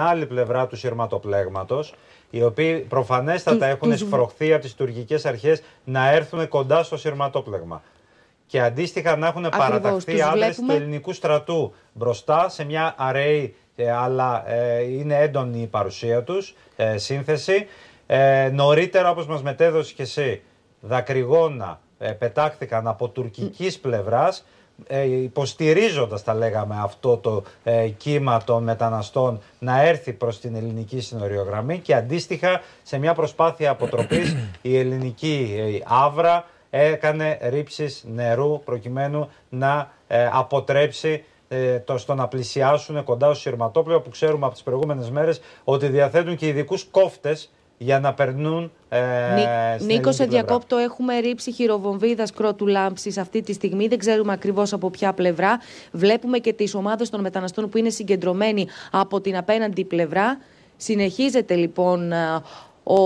άλλη πλευρά του σειρματοπλέγματος, οι οποίοι προφανέστατα Τους- έχουν τους- σφροχθεί από τις τουρκικές αρχές να έρθουν κοντά στο σειρματόπλεγμα. Και αντίστοιχα να έχουν Ακριβώς, παραταχθεί τους άντρες βλέπουμε. του ελληνικού στρατού μπροστά σε μια αραιή, ε, αλλά ε, είναι έντονη η παρουσία τους, ε, σύνθεση. Ε, νωρίτερα, όπως μας μετέδωσε και εσύ, δακρυγόνα ε, πετάχθηκαν από τουρκικής πλευράς, ε, υποστηρίζοντας, τα λέγαμε, αυτό το ε, κύμα των μεταναστών να έρθει προς την ελληνική συνοριογραμμή και αντίστοιχα σε μια προσπάθεια αποτροπής η ελληνική ε, Άβρα έκανε ρήψεις νερού προκειμένου να ε, αποτρέψει ε, το στο να πλησιάσουν κοντά στο σειρματόπλαιο που ξέρουμε από τις προηγούμενες μέρες ότι διαθέτουν και ειδικούς κόφτες για να περνούν ε, Νί- στην Νίκος, σε ελληνική πλευρά. διακόπτω. Έχουμε ρίψει χειροβομβίδας κρότου λάμψης αυτή τη στιγμή. Δεν ξέρουμε ακριβώς από ποια πλευρά. Βλέπουμε και τις ομάδες των μεταναστών που είναι συγκεντρωμένοι από την απέναντι πλευρά. Συνεχίζεται λοιπόν α, ο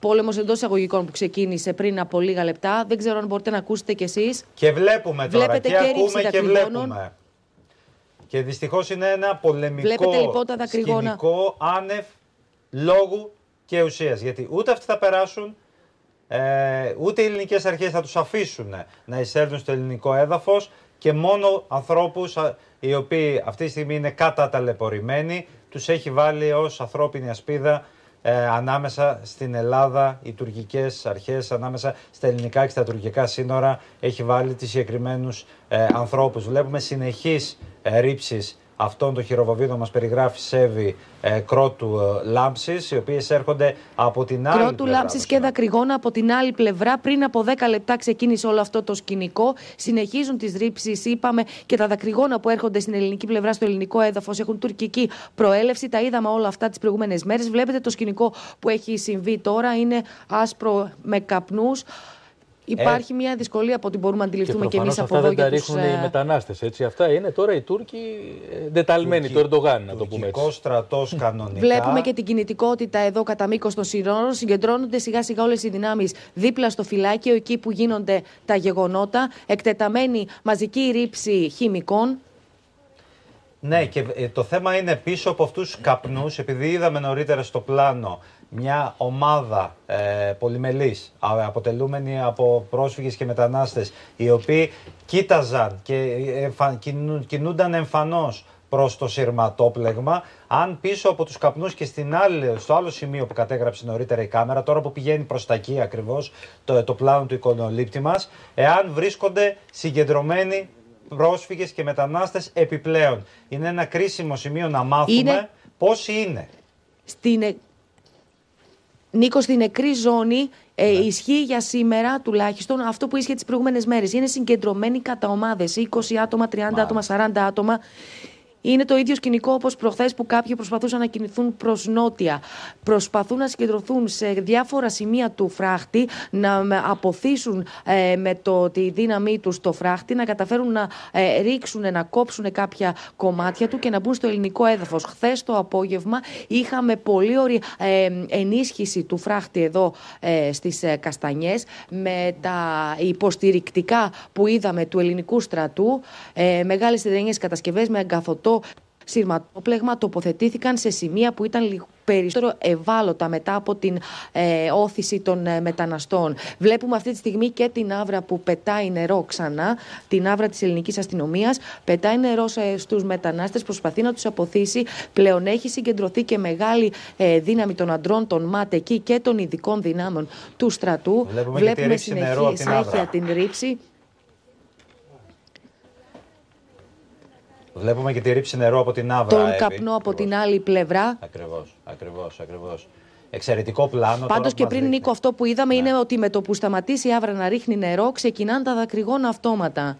πόλεμος εντός εισαγωγικών που ξεκίνησε πριν από λίγα λεπτά. Δεν ξέρω αν μπορείτε να ακούσετε κι εσείς. Και βλέπουμε τώρα Βλέπετε και, και ρήψη ακούμε και δακρυγόνων. βλέπουμε. Και δυστυχώς είναι ένα πολεμικό Βλέπετε λοιπόν τα δακρυγόνα. σκηνικό άνευ λόγου και ουσίας. Γιατί ούτε αυτοί θα περάσουν, ε, ούτε οι ελληνικές αρχές θα τους αφήσουν να εισέλθουν στο ελληνικό έδαφος και μόνο ανθρώπους α, οι οποίοι αυτή τη στιγμή είναι καταταλαιπωρημένοι τους έχει βάλει ως ανθρώπινη ασπίδα ε, ανάμεσα στην Ελλάδα, οι τουρκικές αρχές, ανάμεσα στα ελληνικά και στα τουρκικά σύνορα, έχει βάλει τις συγκεκριμένους ε, ανθρώπους. Βλέπουμε συνεχείς ε, ρήψεις αυτών των χειροβοβίδων μας περιγράφει Σέβη ε, Κρότου ε, Λάμψης, οι οποίες έρχονται από την άλλη Κρότου πλευρά λάμψης του και δακρυγόνα από την άλλη πλευρά. Πριν από 10 λεπτά ξεκίνησε όλο αυτό το σκηνικό. Συνεχίζουν τις ρήψεις, είπαμε, και τα δακρυγόνα που έρχονται στην ελληνική πλευρά, στο ελληνικό έδαφος, έχουν τουρκική προέλευση. Τα είδαμε όλα αυτά τις προηγούμενες μέρες. Βλέπετε το σκηνικό που έχει συμβεί τώρα. Είναι άσπρο με καπνούς. Υπάρχει μια δυσκολία από ό,τι μπορούμε να Και αντιληφθούμε και, προφανώς εμεί από αυτά εδώ δεν τα για τους, ρίχνουν οι ε, μετανάστε. Αυτά είναι τώρα οι Τούρκοι ε, ντεταλμένοι του Ερντογάν, να το πούμε Τουρκικός έτσι. στρατός κανονικά. Βλέπουμε και την κινητικότητα εδώ κατά μήκος των σειρών. Συγκεντρώνονται σιγά σιγά όλες οι δυνάμεις δίπλα στο φυλάκιο, εκεί που γίνονται τα γεγονότα. Εκτεταμένη μαζική ρήψη χημικών. Ναι, και ε, το θέμα είναι πίσω από αυτούς τους καπνούς, επειδή είδαμε νωρίτερα στο πλάνο μια ομάδα ε, πολυμελής, α, αποτελούμενη από πρόσφυγες και μετανάστες, οι οποίοι κοίταζαν και ε, εμφα- κινού- κινούνταν εμφανώς προς το σειρματόπλεγμα, αν πίσω από τους καπνούς και στην άλλη, στο άλλο σημείο που κατέγραψε νωρίτερα η κάμερα, τώρα που πηγαίνει προς τα εκεί ακριβώς, το, το πλάνο του εικονολήπτη μας, εάν βρίσκονται συγκεντρωμένοι πρόσφυγες και μετανάστες επιπλέον. Είναι ένα κρίσιμο σημείο να μάθουμε Είναι- πόσοι είναι. Στην, ε- Νίκο, στην νεκρή ζώνη ε, ισχύει για σήμερα τουλάχιστον αυτό που ίσχυε τις προηγούμενες μέρες. Είναι συγκεντρωμένοι κατά ομάδες. 20 άτομα, 30 άτομα, 40 άτομα. Είναι το ίδιο σκηνικό όπως προχθές που κάποιοι προσπαθούσαν να κινηθούν προς νότια. Προσπαθούν να συγκεντρωθούν σε διάφορα σημεία του φράχτη, να με- αποθήσουν ε, με το, τη δύναμή τους το φράχτη, να καταφέρουν να ε, ρίξουν, να κόψουν κάποια κομμάτια του και να μπουν στο ελληνικό έδαφος. Χθες το απόγευμα είχαμε πολύ ωραία ε, ενίσχυση του φράχτη εδώ ε, στις ε, Καστανιές με τα υποστηρικτικά που είδαμε του ελληνικού στρατού. Ε, Μεγάλες ιδρυνίε κατασκευές με εγκαθωτό σειρματόπλεγμα τοποθετήθηκαν σε σημεία που ήταν λίγο περισσότερο ευάλωτα μετά από την ε, όθηση των ε, μεταναστών. Βλέπουμε αυτή τη στιγμή και την άβρα που πετάει νερό ξανά, την άβρα της ελληνικής αστυνομίας, πετάει νερό σε, στους μετανάστες, προσπαθεί να τους αποθήσει. Πλέον έχει συγκεντρωθεί και μεγάλη ε, δύναμη των αντρών, των ΜΑΤ εκεί και των ειδικών δυνάμεων του στρατού. Βλέπουμε και τη ρήψη νερού από την συνέχεια άβρα. την ρήψη. Βλέπουμε και τη ρήψη νερού από την Άβρα. τον Εύη. καπνό από την άλλη πλευρά. Ακριβώς, ακριβώς, ακριβώς. Εξαιρετικό πλάνο. Πάντως τώρα και που μας πριν, δείχνει. Νίκο, αυτό που είδαμε Ναι. είναι ότι με το που σταματήσει η άβρα να ρίχνει νερό, ξεκινάνε τα δακρυγόνα αυτόματα.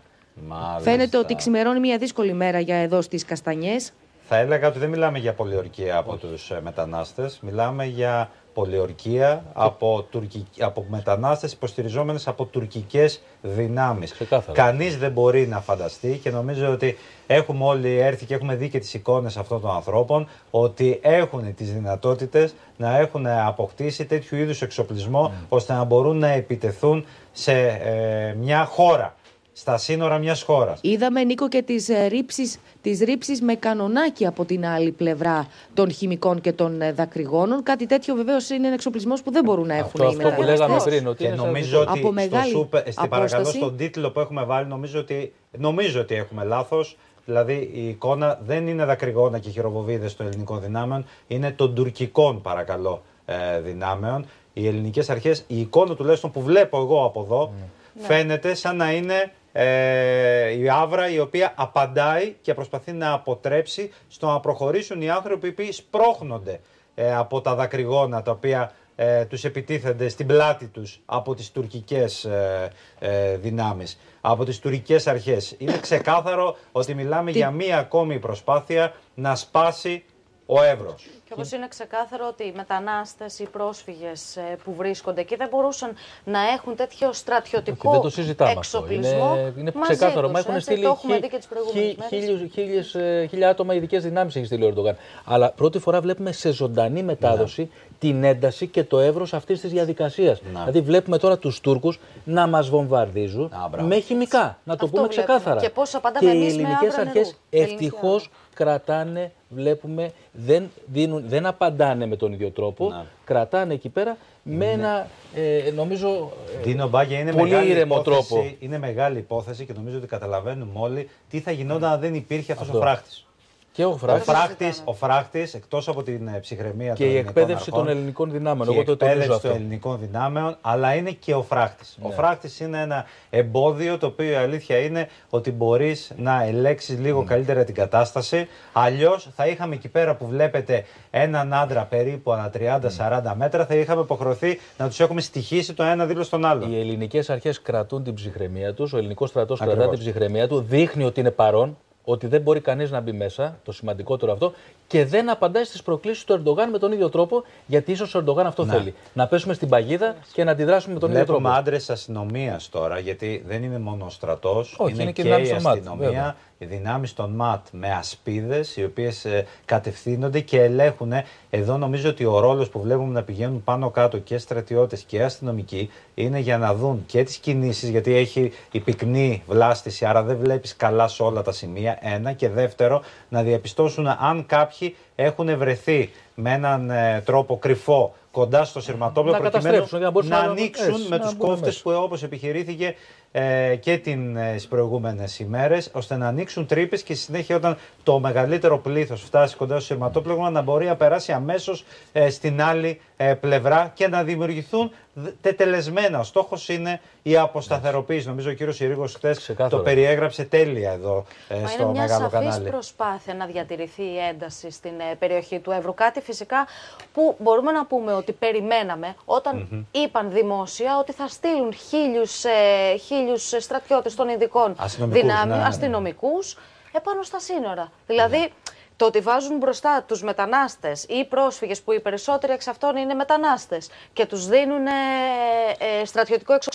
Μάλιστα. Φαίνεται ότι ξημερώνει μια δύσκολη μέρα για εδώ στις Καστανιές. Θα έλεγα ότι δεν μιλάμε για πολιορκία από τους ε, μετανάστες, μιλάμε για πολιορκία από, τουρκι... από μετανάστες υποστηριζόμενες από τουρκικές δυνάμεις. Ξεκάθαρα. Κανείς δεν μπορεί να φανταστεί και νομίζω ότι έχουμε όλοι έρθει και έχουμε δει και τις εικόνες αυτών των ανθρώπων ότι έχουν τις δυνατότητες να έχουν αποκτήσει τέτοιου είδους εξοπλισμό ώστε να μπορούν να επιτεθούν σε ε, μια χώρα στα σύνορα μιας χώρας. Είδαμε, Νίκο, και τις ρήψεις τις ρήψεις με κανονάκι από την άλλη πλευρά των χημικών και των ε, δακρυγόνων. Κάτι τέτοιο βεβαίως είναι ένα εξοπλισμός που δεν μπορούν να έχουν αυτό, οι αυτό που λέγαμε πριν. Ότι και νομίζω ότι από στο σούπερ, στην παρακαλώ στον τίτλο που έχουμε βάλει, νομίζω ότι, νομίζω ότι έχουμε λάθος. Δηλαδή η εικόνα δεν είναι δακρυγόνα και χειροβοβίδες των ελληνικών δυνάμεων, είναι των τουρκικών παρακαλώ ε, δυνάμεων. Οι ελληνικές αρχές, η εικόνα τουλάχιστον που βλέπω εγώ από εδώ, ναι. φαίνεται σαν να είναι ε, η Άβρα η οποία απαντάει και προσπαθεί να αποτρέψει στο να προχωρήσουν οι άνθρωποι που σπρώχνονται ε, από τα δακρυγόνα τα οποία ε, τους επιτίθενται στην πλάτη τους από τις τουρκικές ε, ε, δυνάμεις, από τις τουρκικές αρχές. Είναι ξεκάθαρο ότι μιλάμε για μία ακόμη προσπάθεια να σπάσει ο Εύρος. Και όπως είναι ξεκάθαρο ότι οι μετανάστες, οι πρόσφυγες ε, που βρίσκονται εκεί δεν μπορούσαν να έχουν τέτοιο στρατιωτικό δεν το συζητάμε εξοπλισμό. Αυτό. Είναι, είναι ξεκάθαρο. Μα έχουν στείλει ε, χίλια άτομα ειδικές δυνάμεις έχει στείλει ο Ερντογάν. Αλλά πρώτη φορά βλέπουμε σε ζωντανή μετάδοση ναι. την ένταση και το εύρος αυτής της διαδικασίας. Δηλαδή βλέπουμε τώρα τους Τούρκους να μας βομβαρδίζουν με χημικά. Να το πούμε ξεκάθαρα. Και πώς απαντάμε εμείς με Οι ελληνικέ αρχές ευτυχώς κρατάνε, βλέπουμε, δεν, δίνουν, δεν απαντάνε με τον ίδιο τρόπο. Να. Κρατάνε εκεί πέρα με ναι. ένα, ε, νομίζω, Δίνω Μπάγια, είναι πολύ μεγάλη ήρεμο υπόθεση, τρόπο. Είναι μεγάλη υπόθεση και νομίζω ότι καταλαβαίνουμε όλοι τι θα γινόταν αν δεν υπήρχε αυτός ο φράχτης. Και ο φράχτη. Ο φράχτης, εκτός από την ε, ψυχραιμία και η εκπαίδευση των ελληνικών δυνάμεων. Και η εκπαίδευση των ελληνικών δυνάμεων, αλλά είναι και ο φράχτη. Ο ναι. φράχτη είναι ένα εμπόδιο το οποίο η αλήθεια είναι ότι μπορείς να ελέξει λίγο mm. καλύτερα την κατάσταση. Αλλιώς θα είχαμε εκεί πέρα που βλέπετε έναν άντρα περίπου ανά 30-40 μέτρα, θα είχαμε υποχρεωθεί να τους έχουμε στοιχήσει το ένα δίπλα στον άλλο. Οι ελληνικές αρχές κρατούν την ψυχραιμία τους, ο ελληνικός στρατός κρατά την ψυχραιμία του, δείχνει ότι είναι παρόν ότι δεν μπορεί κανείς να μπει μέσα, το σημαντικότερο αυτό, και δεν απαντάει στις προκλήσεις του Ερντογάν με τον ίδιο τρόπο, γιατί ίσως ο Ερντογάν αυτό θέλει. Να πέσουμε στην παγίδα και να αντιδράσουμε με τον ίδιο τρόπο. Βλέπουμε άντρες αστυνομίας τώρα, γιατί δεν είναι μόνο ο στρατός, είναι, είναι, και, και η αστυνομία οι δυνάμεις των ΜΑΤ με ασπίδες, οι οποίες ε, κατευθύνονται και ελέγχουν. Εδώ νομίζω ότι ο ρόλος που βλέπουμε να πηγαίνουν πάνω κάτω και στρατιώτες και αστυνομικοί είναι για να δουν και τις κινήσεις, γιατί έχει η πυκνή βλάστηση, άρα δεν βλέπεις καλά σε όλα τα σημεία. Ένα. Και δεύτερο, να διαπιστώσουν αν κάποιοι έχουν βρεθεί με έναν ε, τρόπο κρυφό κοντά στο σειρματόπλαιο προκειμένου να, να ανοίξουν με τους κόφτες που όπως επιχειρήθηκε ε, και τι ε, προηγούμενες ημέρες ώστε να ανοίξουν τρύπες και στη συνέχεια όταν το μεγαλύτερο πλήθος φτάσει κοντά στο σειρματόπλεγμα να μπορεί να περάσει αμέσως ε, στην άλλη ε, πλευρά και να δημιουργηθούν τετελεσμένα. Ο στόχος είναι η αποσταθεροποίηση. Νομίζω ο κύριος Ιρήγο χθες το περιέγραψε τέλεια εδώ Μα στο είναι μεγάλο κανάλι. Είναι μια προσπάθεια να διατηρηθεί η ένταση στην περιοχή του Εύρου. Κάτι φυσικά που μπορούμε να πούμε ότι περιμέναμε όταν είπαν δημόσια ότι θα στείλουν χίλιους ε, στρατιώτες των ειδικών δυνάμεων, ναι, ναι, ναι. αστυνομικούς, επάνω στα σύνορα. Δηλαδή, ναι. το ότι βάζουν μπροστά τους μετανάστες ή πρόσφυγες που οι περισσότεροι εξ αυτών είναι μετανάστες και τους δίνουν ε, ε, στρατιωτικό εξοπλισμό